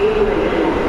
Amen.